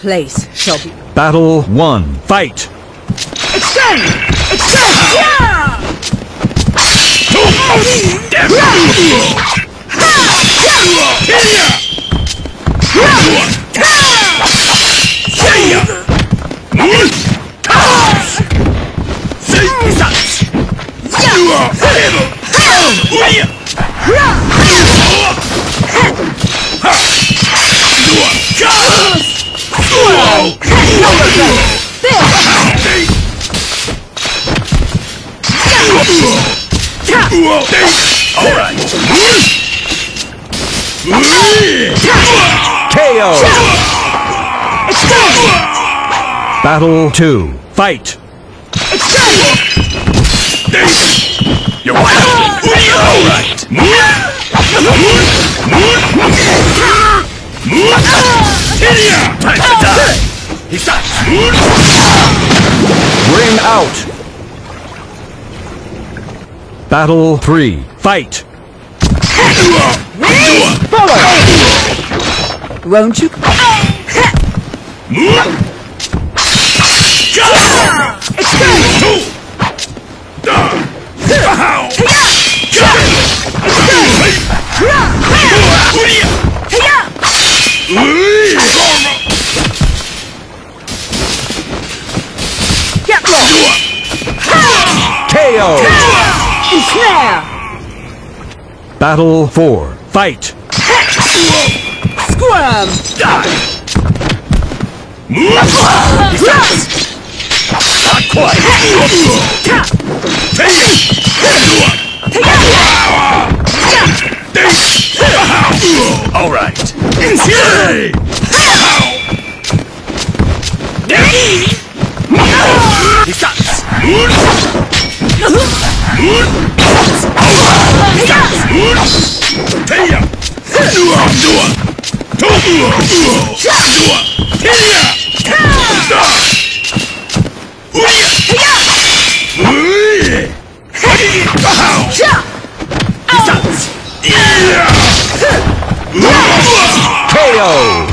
place shall be. Battle 1. Fight! Extend! Extend! Yeah! KO! Battle 2. Fight! You're wild. All right. Time to die. He's not. Ring out! Battle 3. Fight! Won't you? KO! Snare! Battle 4. Fight! Squirm! Not quite. All right. Yay! He stops. KO!